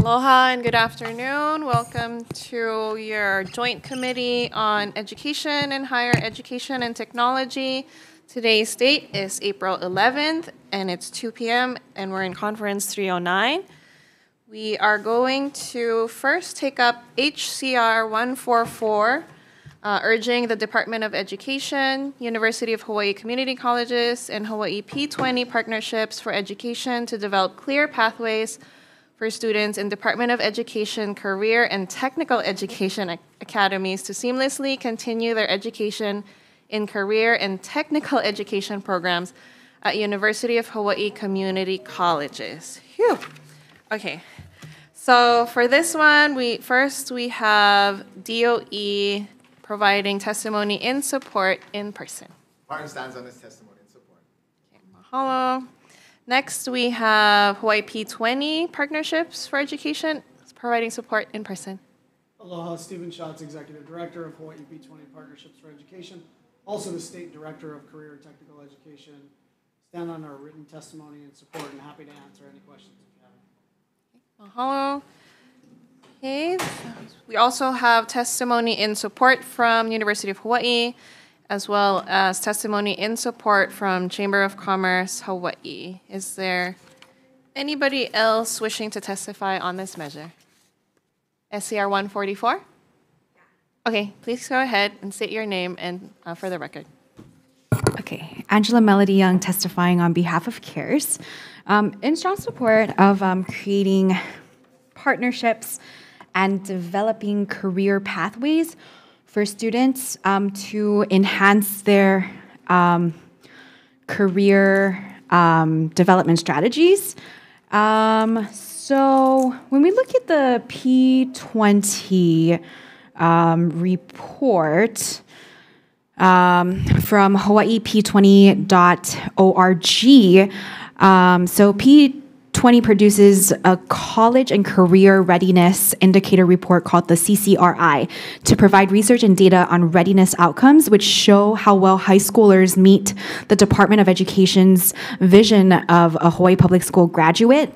Aloha and good afternoon. Welcome to your joint committee on education and higher education and technology. Today's date is April 11th and it's 2 p.m. and we're in conference 309. We are going to first take up HCR 144, uh, urging the Department of Education, University of Hawaii Community Colleges, and Hawaii P20 partnerships for education to develop clear pathways for students in Department of Education career and technical education ac- academies to seamlessly continue their education in career and technical education programs at University of Hawaii Community Colleges. Phew. Okay. So for this one, we first we have DOE providing testimony in support in person. Martin stands on his testimony and support. Mahalo. Next, we have Hawaii P20 Partnerships for Education, providing support in person. Aloha, Stephen Schatz, Executive Director of Hawaii P20 Partnerships for Education, also the State Director of Career and Technical Education. Stand on our written testimony and support and happy to answer any questions if you have. Mahalo. Okay. We also have testimony in support from University of Hawaii, as well as testimony in support from Chamber of Commerce Hawaii. Is there anybody else wishing to testify on this measure? SCR 144? Okay, please go ahead and state your name and uh, for the record. Okay, Angela Melody Young testifying on behalf of CARES um, in strong support of um, creating partnerships and developing career pathways for students um, to enhance their um, career um, development strategies. Um, so when we look at the P20 um, report, um, from hawaiip20.org. Um, so P20 produces a college and career readiness indicator report called the CCRI to provide research and data on readiness outcomes, which show how well high schoolers meet the Department of Education's vision of a Hawaii public school graduate.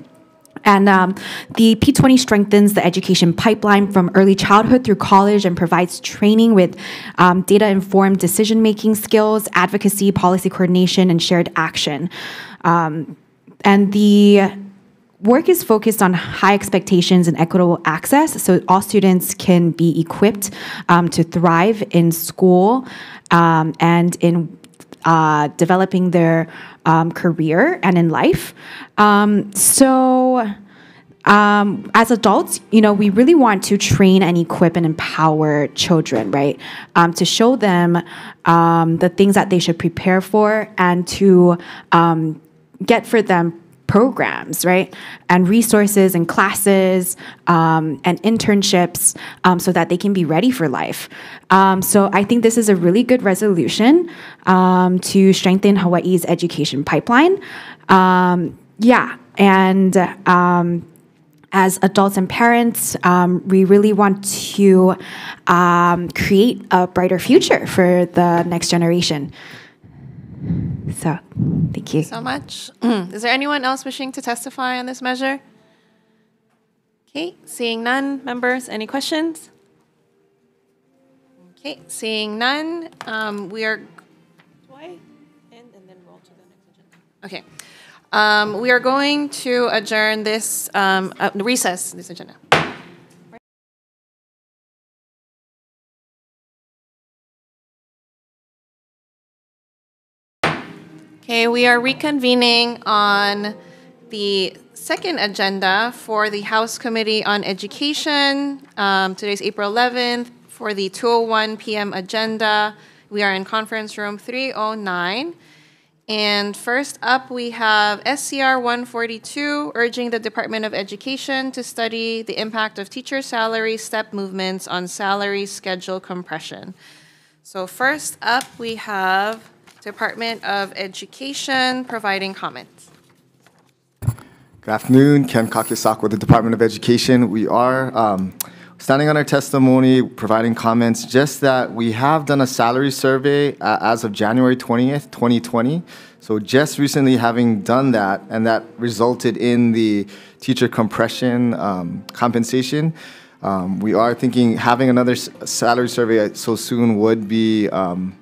And um, the P20 strengthens the education pipeline from early childhood through college and provides training with um, data informed decision making skills, advocacy, policy coordination, and shared action. Um, and the work is focused on high expectations and equitable access so all students can be equipped um, to thrive in school um, and in uh, developing their um, career and in life. Um, so, um, as adults, you know, we really want to train and equip and empower children, right? Um, to show them um, the things that they should prepare for and to um, get for them programs, right? And resources and classes um, and internships um, so that they can be ready for life. Um, so I think this is a really good resolution um, to strengthen Hawaii's education pipeline. Um, yeah, and um, as adults and parents, um, we really want to um, create a brighter future for the next generation. So, thank you. so much. Is there anyone else wishing to testify on this measure? Okay, seeing none, members, any questions? Okay, seeing none, um, we are. I and then roll to the next agenda? Okay. Um, we are going to adjourn this um, uh, recess this agenda. Okay, we are reconvening on the second agenda for the House Committee on Education. Um, today's April 11th for the 2:01 p.m. agenda. We are in conference room 309. And first up, we have SCR 142 urging the Department of Education to study the impact of teacher salary step movements on salary schedule compression. So first up, we have Department of Education providing comments. Good afternoon, Ken Kakisak with the Department of Education. We are um, standing on our testimony, providing comments, just that we have done a salary survey uh, as of January 20th, 2020. So just recently having done that, and that resulted in the teacher compression um, compensation. Um, we are thinking having another salary survey so soon would be um,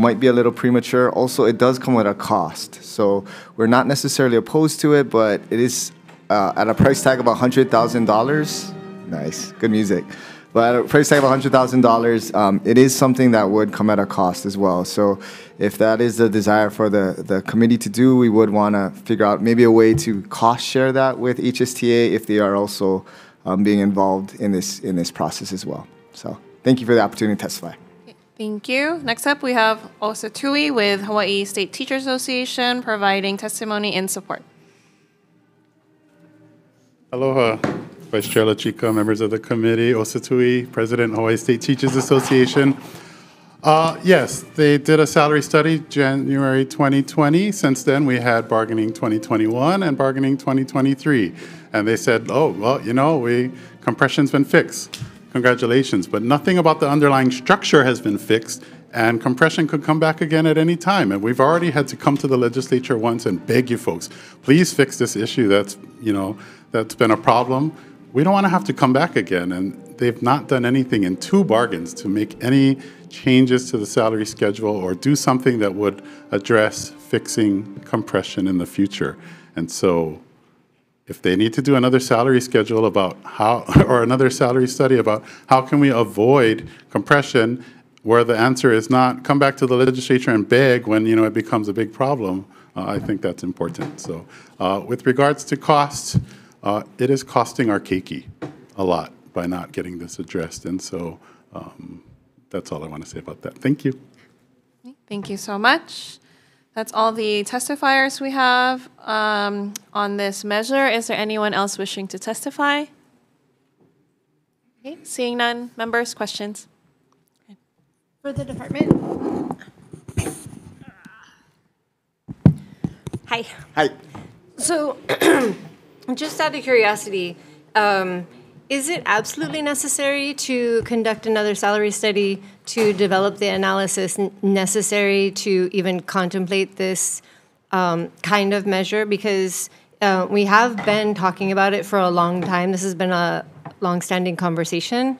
might be a little premature. Also, it does come with a cost. So we're not necessarily opposed to it, but it is uh, at a price tag of $100,000. Nice, good music. But at a price tag of $100,000, um, it is something that would come at a cost as well. So if that is the desire for the, the committee to do, we would want to figure out maybe a way to cost share that with HSTA if they are also um, being involved in this, in this process as well. So thank you for the opportunity to testify. Thank you. Next up, we have Osa Tui with Hawaii State Teachers Association providing testimony in support. Aloha, Vice Chair La Chica, members of the committee, Osa Tui, President, Hawaii State Teachers Association. Uh, yes, they did a salary study January 2020. Since then, we had bargaining 2021 and bargaining 2023. And they said, oh, well, you know, we compression's been fixed. Congratulations. But nothing about the underlying structure has been fixed, and compression could come back again at any time. And we've already had to come to the legislature once and beg you folks, please fix this issue that's, you know, that's been a problem. We don't want to have to come back again. And they've not done anything in two bargains to make any changes to the salary schedule or do something that would address fixing compression in the future. And so if they need to do another salary schedule about how, or another salary study about how can we avoid compression, where the answer is not come back to the legislature and beg when you know it becomes a big problem, uh, I think that's important. So, uh, with regards to costs, uh, it is costing our keiki a lot by not getting this addressed, and so um, that's all I want to say about that. Thank you. Thank you so much. That's all the testifiers we have um, on this measure. Is there anyone else wishing to testify? Okay, seeing none. Members, questions? For the department? Hi. Hi. So, just out of curiosity, um, is it absolutely necessary to conduct another salary study to develop the analysis necessary to even contemplate this um, kind of measure? Because uh, we have been talking about it for a long time. This has been a longstanding conversation.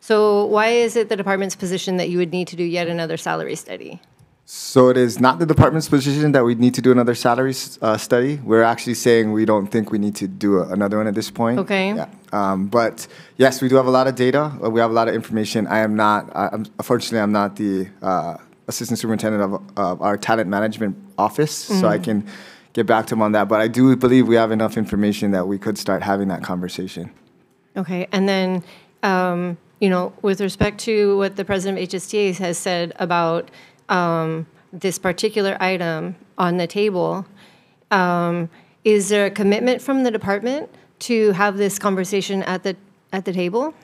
So, why is it the department's position that you would need to do yet another salary study? So it is not the department's position that we need to do another salary uh, study. We're actually saying we don't think we need to do a, another one at this point. Okay. Yeah. Um, but yes, we do have a lot of data. uh, We have a lot of information. I am not, I'm, unfortunately, I'm not the uh, assistant superintendent of, of our talent management office, so I can get back to him on that. But I do believe we have enough information that we could start having that conversation. Okay, and then, um, you know, with respect to what the president of HSTA has said about um, this particular item on the table, um, is there a commitment from the department to have this conversation at the, at the table?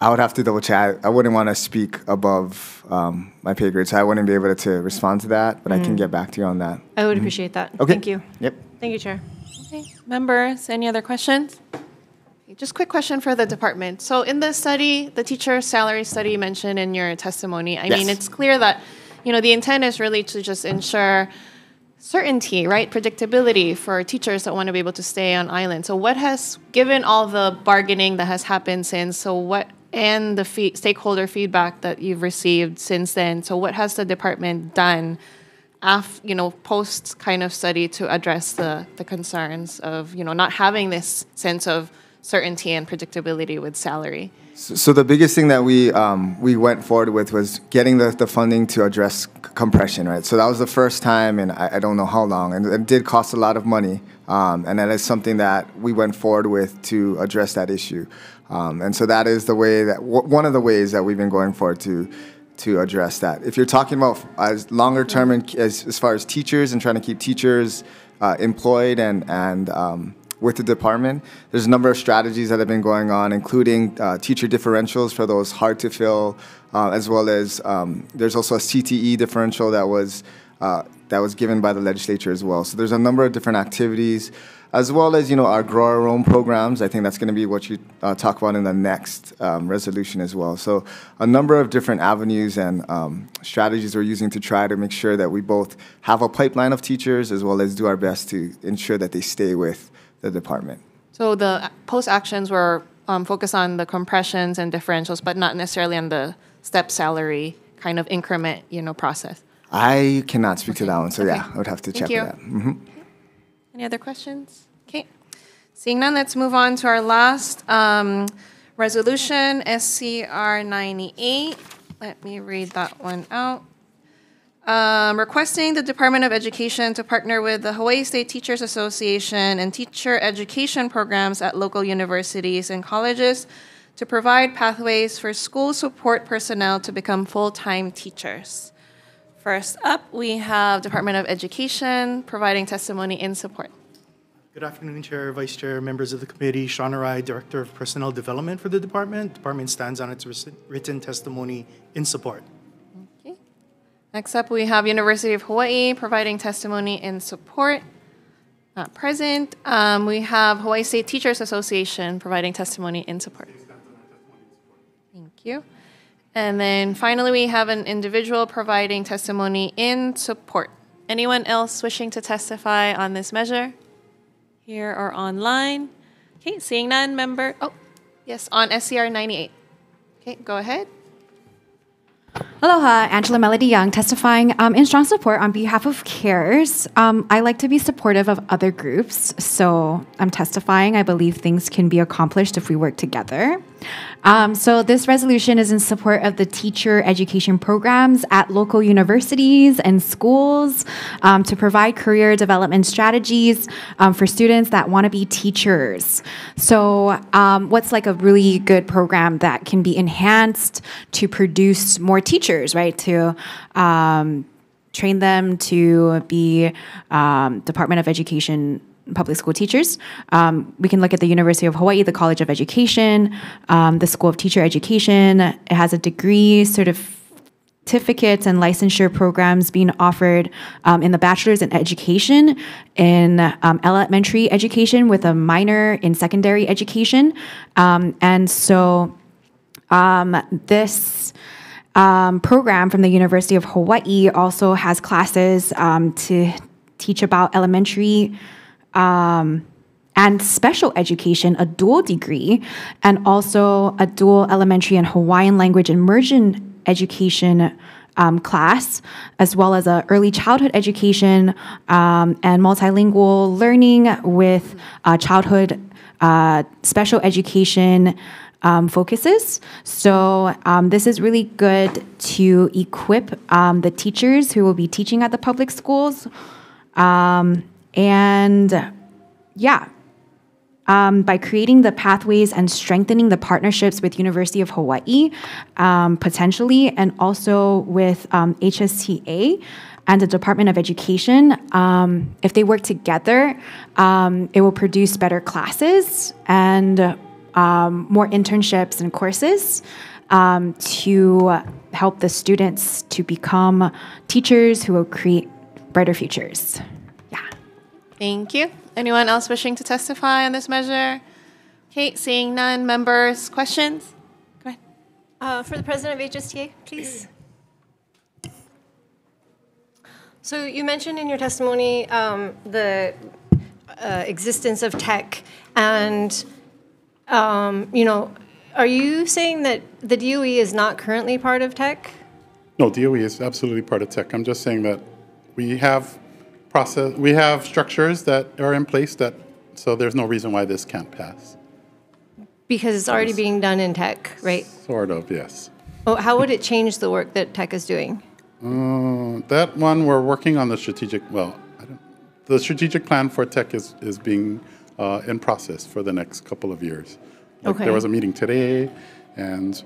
I would have to double check. I, I wouldn't want to speak above um, my pay grade, so I wouldn't be able to respond to that. But I can get back to you on that. I would appreciate that. Okay. Thank you. Yep. Thank you, Chair. Okay, members, any other questions? Just quick question for the department. So in the study, the teacher salary study mentioned in your testimony, I mean, it's clear that, you know, the intent is really to just ensure certainty, right? Predictability for teachers that want to be able to stay on island. So what has, given all the bargaining that has happened since, so what, and the fee, stakeholder feedback that you've received since then, so what has the department done af, you know, post kind of study to address the, the concerns of, you know, not having this sense of certainty and predictability with salary? So, the biggest thing that we um, we went forward with was getting the, the funding to address compression, right? So that was the first time, and I, I don't know how long, and it did cost a lot of money, um, and that is something that we went forward with to address that issue, um, and so that is the way that w- one of the ways that we've been going forward to to address that. If you're talking about as longer term and as, as far as teachers and trying to keep teachers uh, employed and and um, with the department. There's a number of strategies that have been going on, including uh, teacher differentials for those hard to fill, uh, as well as um, there's also a CTE differential that was uh, that was given by the legislature as well. So there's a number of different activities. as well as you know our grow our own programs. I think that's going to be what you uh, talk about in the next um, resolution as well. So a number of different avenues and um, strategies we're using to try to make sure that we both have a pipeline of teachers as well as do our best to ensure that they stay with the department. So the post actions were um, focused on the compressions and differentials, but not necessarily on the step salary kind of increment, you know, process. I cannot speak to that one, so Okay. yeah, I would have to Thank check you. that. Mhm. Any other questions? Okay. Seeing none, let's move on to our last um, resolution, SCR 98. Let me read that one out. Um, requesting the Department of Education to partner with the Hawaii State Teachers Association and teacher education programs at local universities and colleges to provide pathways for school support personnel to become full-time teachers. First up, we have Department of Education providing testimony in support. Good afternoon, Chair, Vice Chair, members of the committee. Sean Arai, Director of Personnel Development for the department. Department stands on its written- written testimony in support. Next up, we have University of Hawaii providing testimony in support. Not present. Um, we have Hawaii State Teachers Association providing testimony in support. Thank you. And then finally, we have an individual providing testimony in support. Anyone else wishing to testify on this measure? Here or online? Okay, seeing none, member, oh, yes, on SCR 98. Okay, go ahead. Aloha, Angela Melody Young, testifying um, in strong support on behalf of CARES. Um, I like to be supportive of other groups, so I'm testifying. I believe things can be accomplished if we work together. Um, so, this resolution is in support of the teacher education programs at local universities and schools um, to provide career development strategies um, for students that want to be teachers. So, um, what's like a really good program that can be enhanced to produce more teachers, right? To um, train them to be um, Department of Education public school teachers. Um, we can look at the University of Hawaii, the College of Education, um, the School of Teacher Education. It has a degree certificates and licensure programs being offered um, in the bachelor's in education, in um, elementary education with a minor in secondary education. Um, and so um, this um, program from the University of Hawaii also has classes um, to teach about elementary um, and special education, a dual degree, and also a dual elementary and Hawaiian language immersion education um, class, as well as a early childhood education um, and multilingual learning with uh, childhood uh, special education um, focuses. So um, this is really good to equip um, the teachers who will be teaching at the public schools. Um, and yeah, um, by creating the pathways and strengthening the partnerships with University of Hawaii, um, potentially, and also with HSTA and the Department of Education, um, if they work together, um, it will produce better classes and um, more internships and courses um, to help the students to become teachers who will create brighter futures. Yeah. Thank you. Anyone else wishing to testify on this measure? Kate, seeing none, members, questions? Go ahead. Uh, For the president of HSTA, please. So you mentioned in your testimony um, the uh, existence of tech, and, um, you know, are you saying that the DOE is not currently part of tech? No, DOE is absolutely part of tech. I'm just saying that we have process, we have structures that are in place that, so there's no reason why this can't pass. Because it's already being done in tech, right? Sort of, yes. Oh, How would it change the work that tech is doing? Uh, That one, we're working on the strategic, well, I don't, the strategic plan for tech is, is being uh, in process for the next couple of years. Like, Okay. There was a meeting today, and,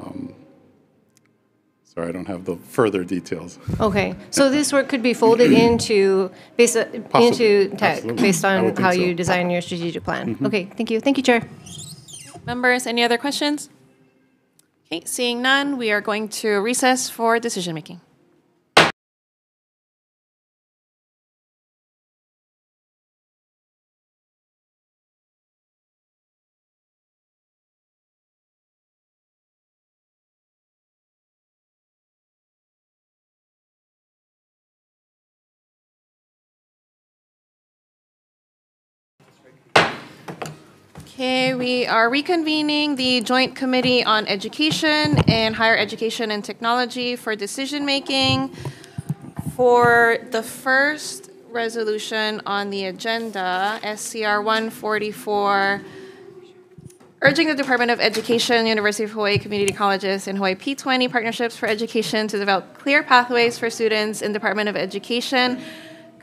um, sorry, I don't have the further details. Okay, so this work could be folded into, based, on- Possibly, into tech, absolutely. based on how so. You design your strategic plan? Okay, thank you. Thank you, Chair. Members, any other questions? Okay, seeing none, we are going to recess for decision making. Okay, we are reconvening the Joint Committee on Education and Higher Education and Technology for decision-making. For the first resolution on the agenda, SCR 144, urging the Department of Education, University of Hawaii Community Colleges, and Hawaii P20 partnerships for education to develop clear pathways for students in Department of Education,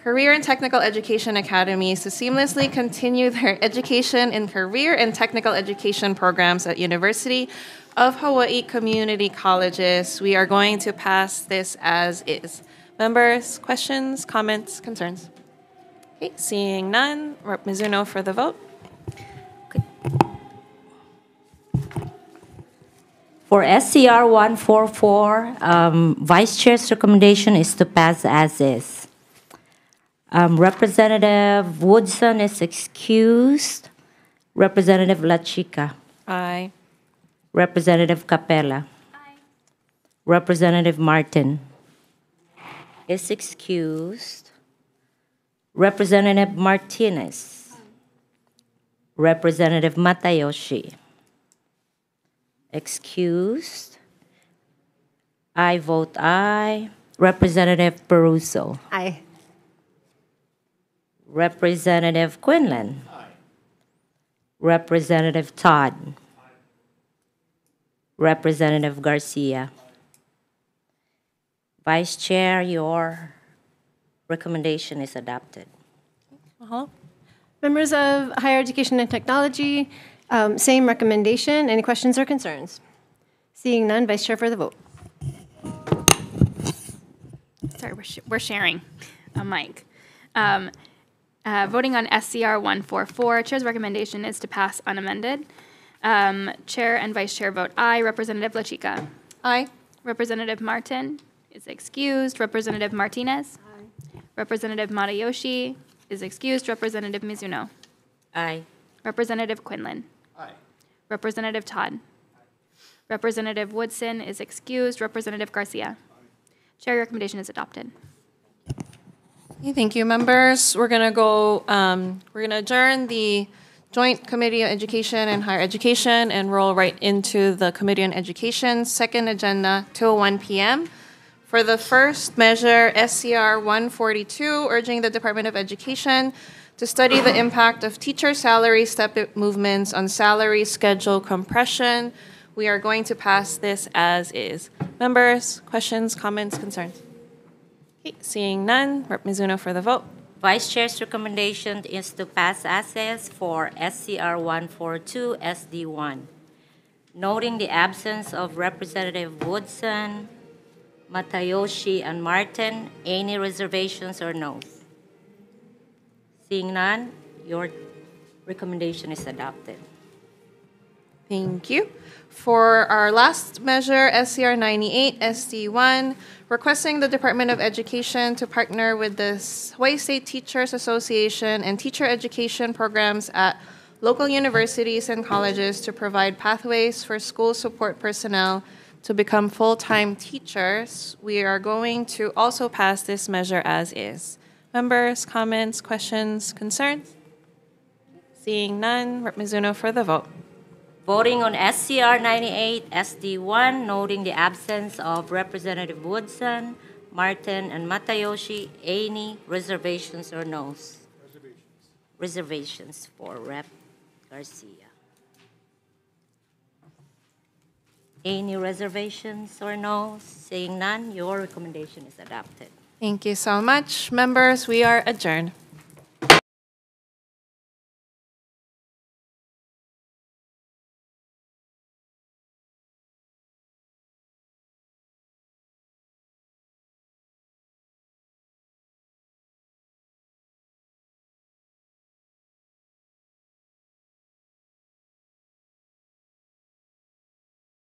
Career and Technical Education Academies to seamlessly continue their education in career and technical education programs at University of Hawaii Community Colleges. We are going to pass this as is. Members, questions, comments, concerns? Okay, seeing none, Rep. Mizuno for the vote. For SCR 144, um, Vice Chair's recommendation is to pass as is. Um, Representative Woodson is excused. Representative La Chica. Aye. Representative Kapela. Aye. Representative Marten is excused. Representative Martinez. Representative Matayoshi. Excused. I vote aye. Representative Perruso. Aye. Representative Quinlan. Representative Todd. Representative Garcia. Vice Chair, your recommendation is adopted. Mahalo. Members of Higher Education and Technology, um, same recommendation. Any questions or concerns? Seeing none, Vice Chair for the vote. Sorry, we're, sh- we're sharing a mic. Um, uh, voting on SCR 144, Chair's recommendation is to pass unamended. Um, Chair and Vice Chair vote aye. Representative La Chica? Aye. Representative Marten is excused. Representative Martinez. Aye. Representative Matayoshi is excused. Representative Mizuno. Aye. Representative Quinlan. Aye. Representative Todd. Aye. Representative Woodson is excused. Representative Garcia. Chair, your recommendation is adopted. Okay, Thank you, members. We're going to go, um, we're going to adjourn the Joint Committee on Education and Higher Education and roll right into the Committee on Education, second agenda till 1 p.m. For the first measure, SCR 142, urging the Department of Education to study the impact of teacher salary step movements on salary schedule compression. We are going to pass this as is. Members, questions, comments, concerns? Okay, Seeing none, Rep. Mizuno for the vote. Vice Chair's recommendation is to pass as is for SCR 142 SD1, noting the absence of Representative Woodson, Matayoshi, and Marten. Any reservations or no's? Seeing none, your recommendation is adopted. Thank you. For our last measure, SCR 98 SD1, requesting the Department of Education to partner with the Hawaii State Teachers Association and teacher education programs at local universities and colleges to provide pathways for school support personnel to become full-time teachers. We are going to also pass this measure as is. Members, comments, questions, concerns? Seeing none, Rep. Mizuno for the vote. Voting on SCR 98 SD1, noting the absence of Representative Woodson, Marten, and Matayoshi. Any reservations or no's? Reservations. Reservations for Rep. Garcia. Any reservations or no's? Seeing none, your recommendation is adopted. Thank you so much. Members, we are adjourned.